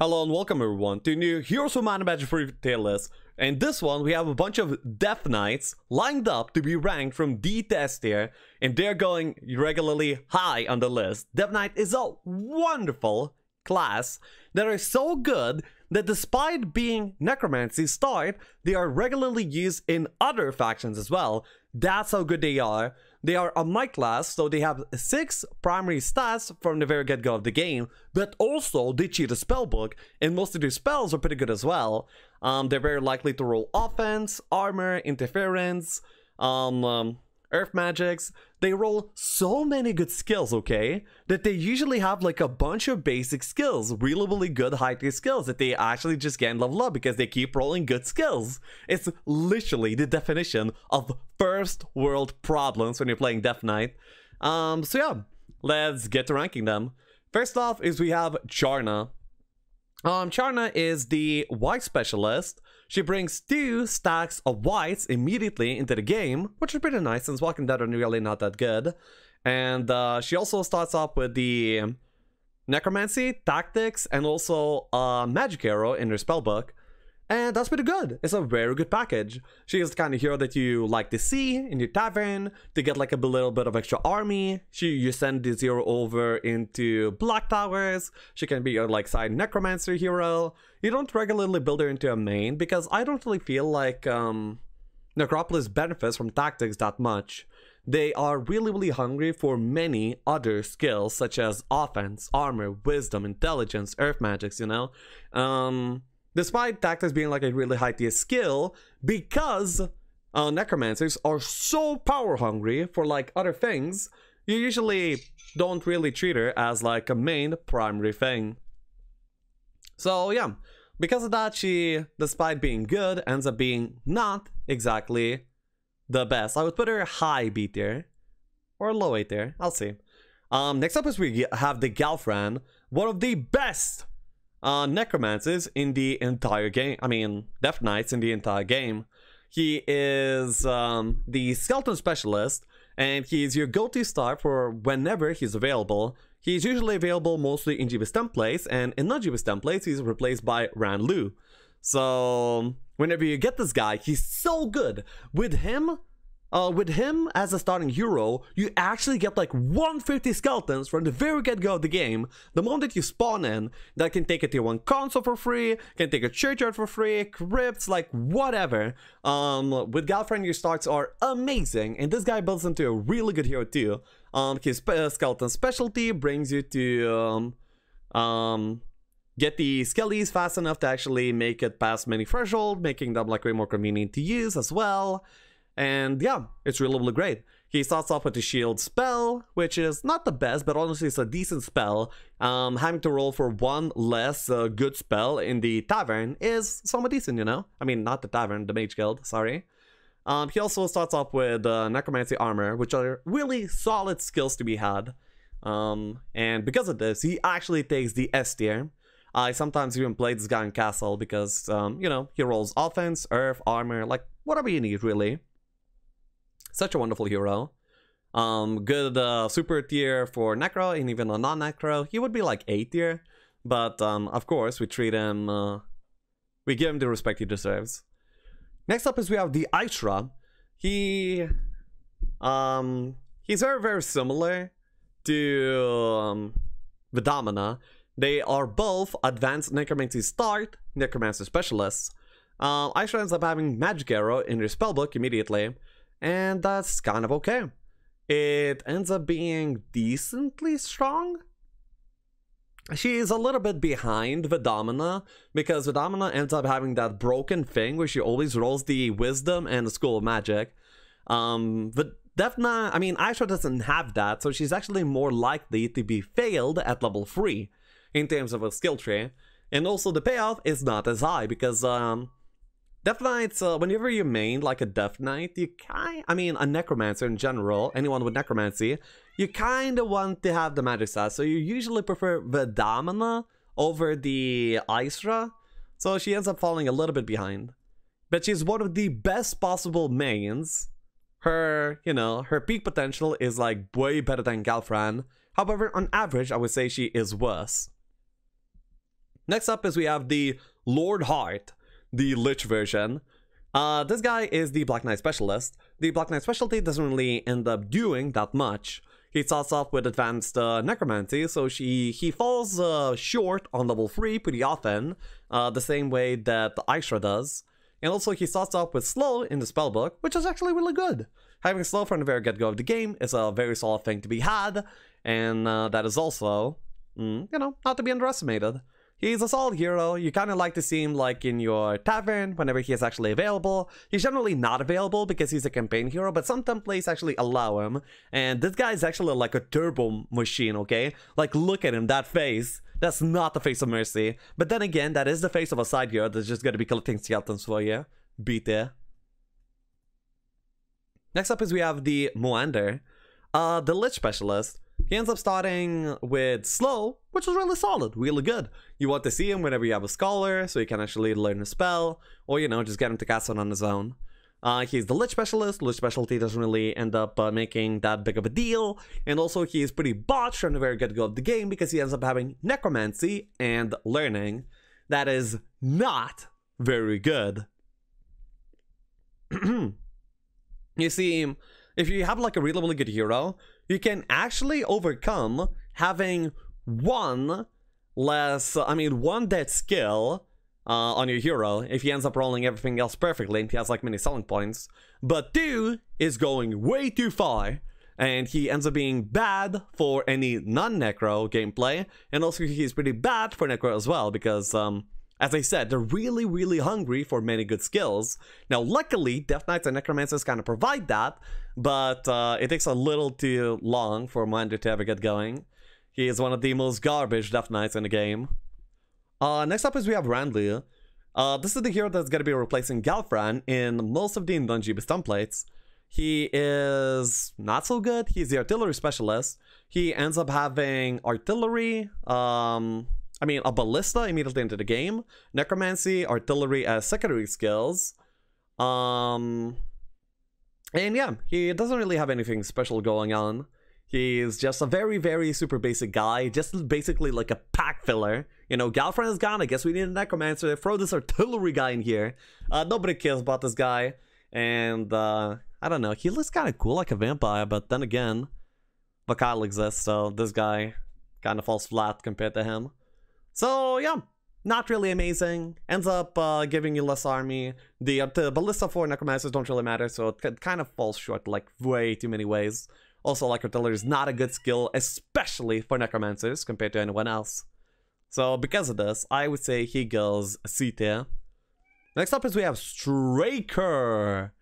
Hello and welcome everyone to new Heroes of Might and Magic Free Tail list. And this one we have a bunch of Death Knights lined up to be ranked from D to S tier and they're going regularly high on the list. Death Knight is a wonderful class that are so good that despite being Necromancy start, they are regularly used in other factions as well. That's how good they are. They are a might class, so they have 6 primary stats from the very get-go of the game, but also they cheat a spell book, and most of their spells are pretty good as well. Um, they're very likely to roll offense, armor, interference, um, um earth magics, they roll so many good skills, okay? That they usually have like a bunch of basic skills, really, really good high tier skills that they actually just get level up because they keep rolling good skills. It's literally the definition of first world problems when you're playing Death Knight. Um, so yeah, let's get to ranking them. First off is we have Charna. Um, Charna is the wight specialist. She brings two stacks of wights immediately into the game, which is pretty nice since Walking Dead are really not that good. And uh, she also starts off with the Necromancy, Tactics, and also a Magic Arrow in her spellbook. And that's pretty good. It's a very good package. She is the kind of hero that you like to see in your tavern to get like a little bit of extra army. She you send the zero over into Black Towers. She can be your like side necromancer hero. You don't regularly build her into a main because I don't really feel like um Necropolis benefits from tactics that much. They are really really hungry for many other skills such as offense, armor, wisdom, intelligence, earth magics, you know? Um despite Tactics being like a really high tier skill, because uh, Necromancers are so power hungry for like other things, you usually don't really treat her as like a main primary thing. So yeah, because of that, she, despite being good, ends up being not exactly the best. I would put her high B tier or low A tier. I'll see. Um, next up is we have the Galthran, one of the best uh, necromancers in the entire game. I mean, Death Knights in the entire game. He is um, the skeleton specialist, and he's your go-to star for whenever he's available. He's usually available mostly in Jebus templates, and in non-Jebus templates, he's replaced by Ranloo. So, whenever you get this guy, he's so good. With him, uh, with him as a starting hero, you actually get like 150 skeletons from the very get-go of the game. The moment that you spawn in, that can take a tier 1 console for free, can take a churchyard for free, crypts, like whatever. Um, with Galthran, your starts are amazing, and this guy builds into a really good hero too. Um, his uh, skeleton specialty brings you to um, um, get the skellies fast enough to actually make it past many threshold, making them like way more convenient to use as well. And yeah, it's really, really great. He starts off with the shield spell, which is not the best, but honestly it's a decent spell. Um, having to roll for one less uh, good spell in the tavern is somewhat decent, you know? I mean, not the tavern, the mage guild, sorry. Um, he also starts off with uh, necromancy armor, which are really solid skills to be had. Um, and because of this, he actually takes the S tier. I sometimes even play this guy in castle because, um, you know, he rolls offense, earth, armor, like whatever you need, really. Such a wonderful hero. Um, good uh, super tier for Necro and even a non-Necro. He would be like A tier, but um, of course we treat him, uh, we give him the respect he deserves. Next up is we have the Isra. He, um, he's very very similar to um, Vidomina. They are both advanced necromancy start, necromancer specialists. Uh, Isra ends up having Magic Arrow in her spellbook immediately, and that's kind of okay. It ends up being decently strong. She's a little bit behind Vidomina because Vidomina ends up having that broken thing where she always rolls the Wisdom and the School of Magic. Um, but Defna, I mean, Isra doesn't have that, so she's actually more likely to be failed at level 3 in terms of a skill tree. And also the payoff is not as high because um, Death Knights, uh, whenever you main like a Death Knight, you kind I mean, a Necromancer in general, anyone with Necromancy, you kind of want to have the magic stats. So you usually prefer Vidomina over the Isra. So she ends up falling a little bit behind. But she's one of the best possible mains. Her, you know, her peak potential is like way better than Galthran. However, on average, I would say she is worse. Next up is we have the Lord Haart, the Lich version. Uh, this guy is the Black Knight Specialist. The Black Knight Specialty doesn't really end up doing that much. He starts off with advanced uh, necromancy, so she he falls uh, short on level 3 pretty often, uh, the same way that Isra does. And also he starts off with slow in the spellbook, which is actually really good. Having slow from the very get-go of the game is a very solid thing to be had, and uh, that is also, mm, you know, not to be underestimated. He's a solid hero. You kind of like to see him like in your tavern whenever he is actually available. He's generally not available because he's a campaign hero, but some templates actually allow him. And this guy is actually like a turbo machine, okay? Like look at him, that face. That's not the face of Mercy. But then again, that is the face of a side hero that's just gonna be collecting skeletons for you. Beat there. Next up is we have the Moander, uh, the Lich Specialist. He ends up starting with slow, which is really solid, really good. You want to see him whenever you have a scholar, so you can actually learn a spell, or you know, just get him to cast it on his own. Uh, he's the Lich Specialist. Lich Specialty doesn't really end up uh, making that big of a deal. And also, he's pretty botched from the very get-go of the game because he ends up having Necromancy and Learning. That is not very good. you see, if you have like a really, really good hero, you can actually overcome having one less, I mean, one dead skill uh, on your hero if he ends up rolling everything else perfectly and he has like many selling points. But two is going way too far and he ends up being bad for any non-necro gameplay and also he's pretty bad for necro as well because um, as I said, they're really, really hungry for many good skills. Now, luckily, Death Knights and Necromancers kind of provide that, but uh, it takes a little too long for Moander to ever get going. He is one of the most garbage Death Knights in the game. Uh, next up is we have Ranloo. Uh, this is the hero that's going to be replacing Galthran in most of the non-Jebus templates. He is not so good. He's the artillery specialist. He ends up having artillery, um, I mean, a ballista immediately into the game, necromancy, artillery as secondary skills. Um, and yeah, he doesn't really have anything special going on. He's just a very, very super basic guy, just basically like a pack filler. You know, Galthran is gone, I guess we need a necromancer, throw this artillery guy in here. Uh, nobody cares about this guy, and uh, I don't know, he looks kind of cool like a vampire, but then again, Vokial exists, so this guy kind of falls flat compared to him. So yeah, not really amazing. Ends up uh, giving you less army. The, uh, the ballista for necromancers don't really matter, so it kind of falls short like way too many ways. Also, like artillery is not a good skill, especially for necromancers compared to anyone else. So because of this, I would say he goes C tier. Next up is we have Straker.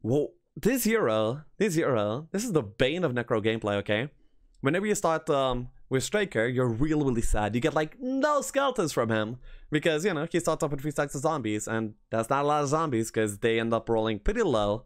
Whoa, this hero, this hero, this is the bane of necro gameplay, okay? Whenever you start um, with Straker, you're really, really sad. You get like no skeletons from him because you know he starts off with three stacks of zombies, and that's not a lot of zombies because they end up rolling pretty low.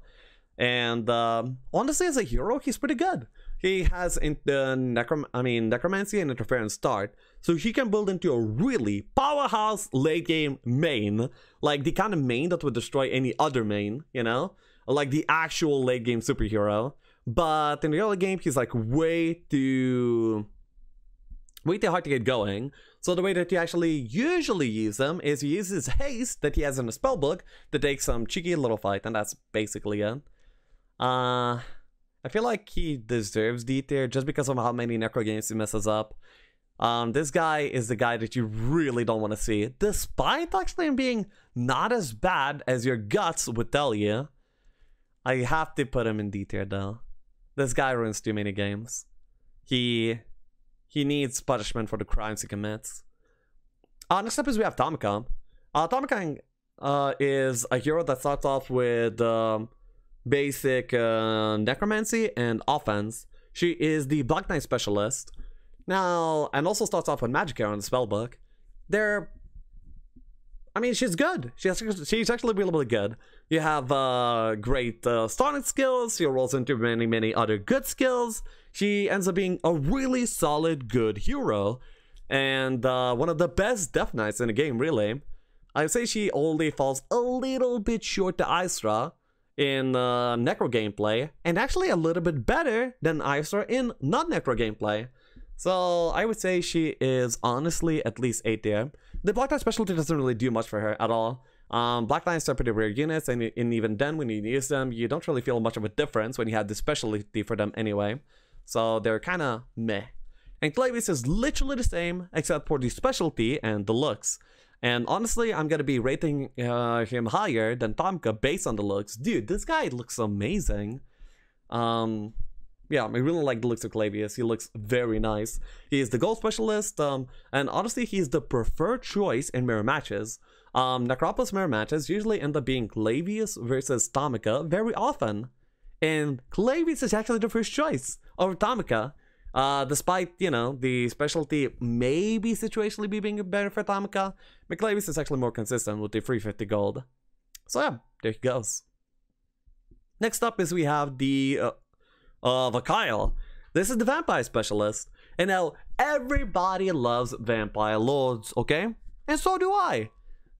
And um, honestly, as a hero, he's pretty good. He has in the necrom I mean necromancy and interference start, so he can build into a really powerhouse late game main, like the kind of main that would destroy any other main, you know, like the actual late game superhero. But in the early game, he's like way too way too hard to get going. So the way that you actually usually use them is you use his haste that he has in the spellbook to take some cheeky little fight, and that's basically it. Uh, I feel like he deserves D tier just because of how many Necro games he messes up. Um, this guy is the guy that you really don't want to see, despite actually being not as bad as your guts would tell you. I have to put him in D tier though. This guy ruins too many games. He he needs punishment for the crimes he commits. Uh, next up is we have Tamika. Uh, Tamika uh, is a hero that starts off with um, basic uh, necromancy and offense. She is the Black Knight specialist. Now, and also starts off with magic arrow in the spellbook. They're I mean, she's good. She's she's actually really, really good. You have uh, great uh, skills. She rolls into many, many other good skills. She ends up being a really solid, good hero, and uh, one of the best Death Knights in the game, really. I'd say she only falls a little bit short to Isra in uh, Necro gameplay, and actually a little bit better than Isra in non-Necro gameplay. So I would say she is honestly at least 8 there. The Black Knight specialty doesn't really do much for her at all. Um, Black Knights are pretty rare units, and, and even then, when you use them, you don't really feel much of a difference when you have the specialty for them anyway. So they're kind of meh. And Clavius is literally the same, except for the specialty and the looks. And honestly, I'm gonna be rating uh, him higher than Tamika based on the looks. Dude, this guy looks amazing. Um, yeah, I really like the looks of Clavius. He looks very nice. He is the gold specialist, um, and honestly, he's the preferred choice in mirror matches. Um, Necropolis mirror matches usually end up being Clavius versus Tamika very often. And Clavius is actually the first choice over Tamika. Uh, despite, you know, the specialty maybe situationally be being better for Tomica, McClavius is actually more consistent with the 350 gold. So yeah, there he goes. Next up is we have the uh, uh, Kyle. This is the vampire specialist. And now everybody loves vampire lords, okay? And so do I.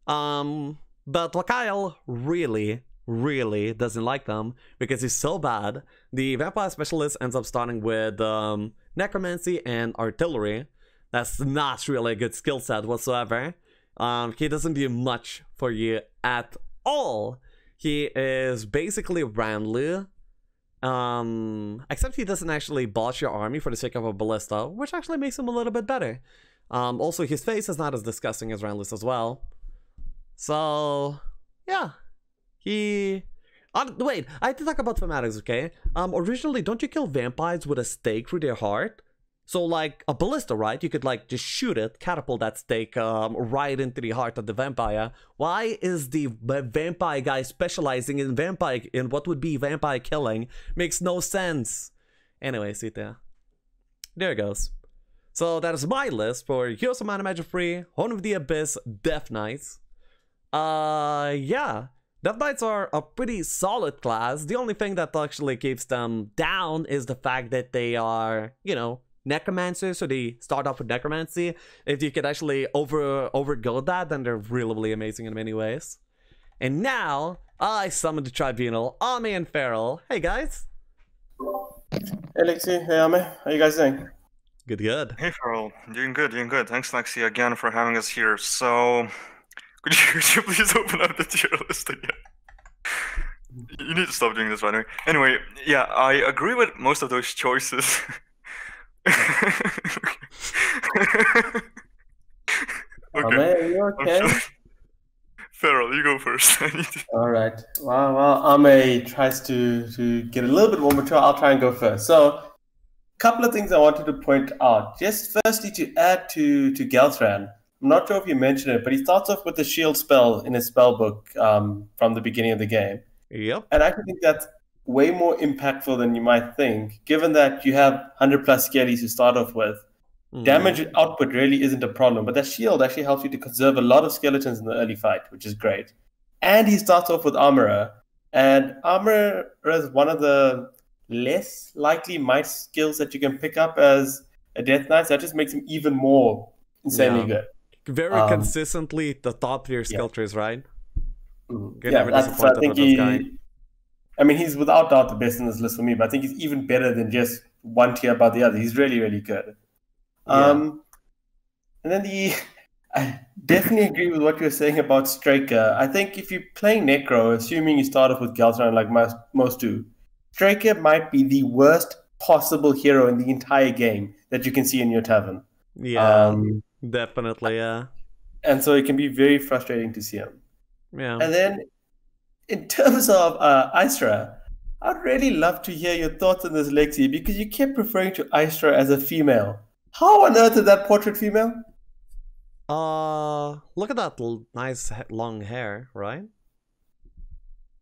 Um, but Vokial really, really doesn't like them because he's so bad. The vampire specialist ends up starting with um, necromancy and artillery. That's not really a good skill set whatsoever. Um, he doesn't do much for you at all. He is basically Ranloo, um, except he doesn't actually botch your army for the sake of a ballista, which actually makes him a little bit better. Um, also, his face is not as disgusting as Ranloo's as well. So, yeah. He... Uh, wait, I have to talk about thematics, okay? Um, originally, don't you kill vampires with a stake through their heart? So, like, a ballista, right? You could, like, just shoot it, catapult that stake um, right into the heart of the vampire. Why is the vampire guy specializing in vampire, in what would be vampire killing? Makes no sense. Anyway, see there. There it goes. So, that is my list for Heroes of and Magic 3, Horn of the Abyss, Death Knights. Uh, yeah. Death Knights are a pretty solid class. The only thing that actually keeps them down is the fact that they are, you know, necromancer, so they start off with necromancy. If you could actually over overgo that, then they're really, really amazing in many ways. And now, I summon the Tribunal, Ame and Feral. Hey guys! Hey Lexi, hey Ame, how you guys doing? Good, good. Hey Feral, doing good, doing good. Thanks Lexi again for having us here. So, could you, could you please open up the tier list again? You need to stop doing this, by the way. Anyway, yeah, I agree with most of those choices. okay. Ame, are you okay? Feral, you go first. All right. Well, well, Ame tries to to get a little bit more mature. I'll try and go first. So, a couple of things I wanted to point out. Just firstly, to add to to Galthran. I'm not sure if you mentioned it, but he starts off with the shield spell in his spell book um, from the beginning of the game. Yep. And I think that's way more impactful than you might think, given that you have 100 plus skellies to start off with. Mm. Damage output really isn't a problem, but that shield actually helps you to conserve a lot of skeletons in the early fight, which is great. And he starts off with Armorer, and Armorer is one of the less likely might skills that you can pick up as a Death Knight, so that just makes him even more insanely Yeah. good. Very Um, consistently the top tier skill trees, right? Mm. Yeah, that's, so I think with this guy. he. I mean, he's without doubt the best in this list for me, but I think he's even better than just one tier above the other. He's really, really good. Yeah. Um, and then the, I definitely agree with what you're saying about Straker. I think if you're playing Necro, assuming you start off with Galthran like most most do, Straker might be the worst possible hero in the entire game that you can see in your tavern. Yeah, Um, definitely, yeah. and so it can be very frustrating to see him. Yeah. And then, in terms of uh, Isra, I'd really love to hear your thoughts on this, Lexi, because you kept referring to Isra as a female. How on earth is that portrait female? Uh, look at that l- nice long hair, right?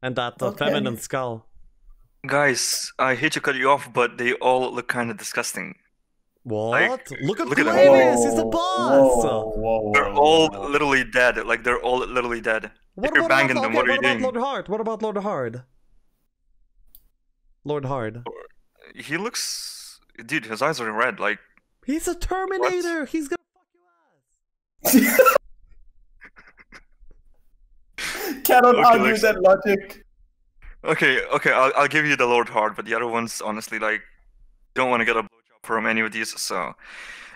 And that uh, Okay. feminine skull. Guys, I hate to cut you off, but they all look kind of disgusting. What? look at look at them. He's the boss! Whoa, whoa, They're all whoa. literally dead. Like they're all literally dead. What you're about, banging okay, them, what are you about doing? Lord Haart? What about Lord Haart? Lord Haart. He looks, dude. His eyes are red. Like He's a Terminator! He's gonna fuck your ass! Cannot Okay, argue Lex. that logic. Okay, okay, I'll, I'll give you the Lord Haart, but the other ones, honestly, like, don't want to get a blowjob from any of these. So,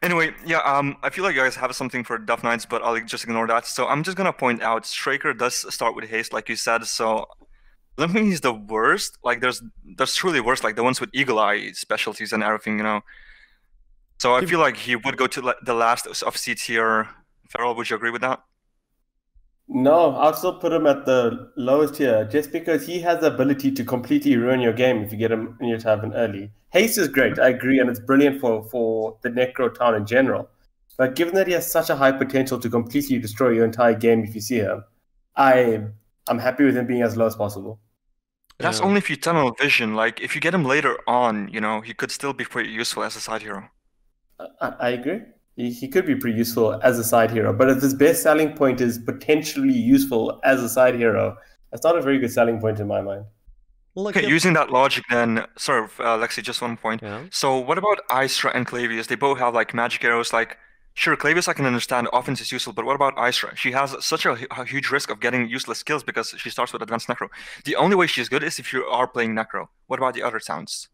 anyway, yeah, um, I feel like you guys have something for Duff Knights, but I'll just ignore that. So I'm just gonna point out Straker does start with haste, like you said. So I don't think he's the worst. Like there's there's truly worse, like the ones with Eagle Eye specialties and everything, you know. So I feel like he would go to the last of C tier. Feral, would you agree with that? No, I'll still put him at the lowest tier just because he has the ability to completely ruin your game if you get him in your tavern early. Haste is great, I agree, and it's brilliant for, for the Necro town in general. But given that he has such a high potential to completely destroy your entire game if you see him, I I'm happy with him being as low as possible. That's yeah. only if you tunnel vision. Like if you get him later on, you know, he could still be pretty useful as a side hero. I, I agree he, he could be pretty useful as a side hero. But if his best selling point is potentially useful as a side hero, that's not a very good selling point in my mind. Look okay, using that logic, then, sorry, uh, Lexi, just one point. Yeah. So, what about Isra and Clavius? They both have like magic arrows. Like, sure, Clavius, I can understand offense is useful, but what about Isra? She has such a, a, huge risk of getting useless skills because she starts with advanced necro. The only way she's good is if you are playing necro. What about the other sounds?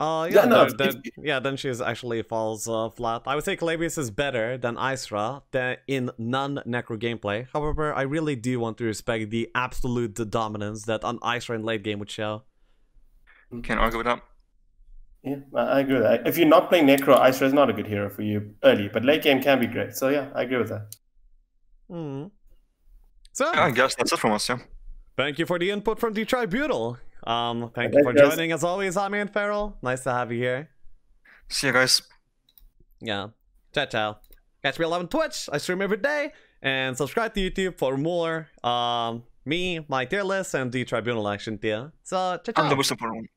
Uh, yeah, yeah, no, then, yeah, then she actually falls uh, flat. I would say Clavius is better than Isra in non-necro gameplay. However, I really do want to respect the absolute dominance that an Isra in late game would show. Can't argue with that. Yeah, I agree with that. If you're not playing Necro, Isra is not a good hero for you early, but late game can be great. So yeah, I agree with that. Hmm. So yeah, I guess that's it from us, yeah. Thank you for the input from the tribunal. Um, thank you for joining as always, I'm Feral. Nice to have you here. See you guys. Yeah. Ciao, ciao. Catch me live on Twitch. I stream every day. And subscribe to YouTube for more um me, my tier list, and the tribunal action tier. So, ciao, ciao. I'm the most important one.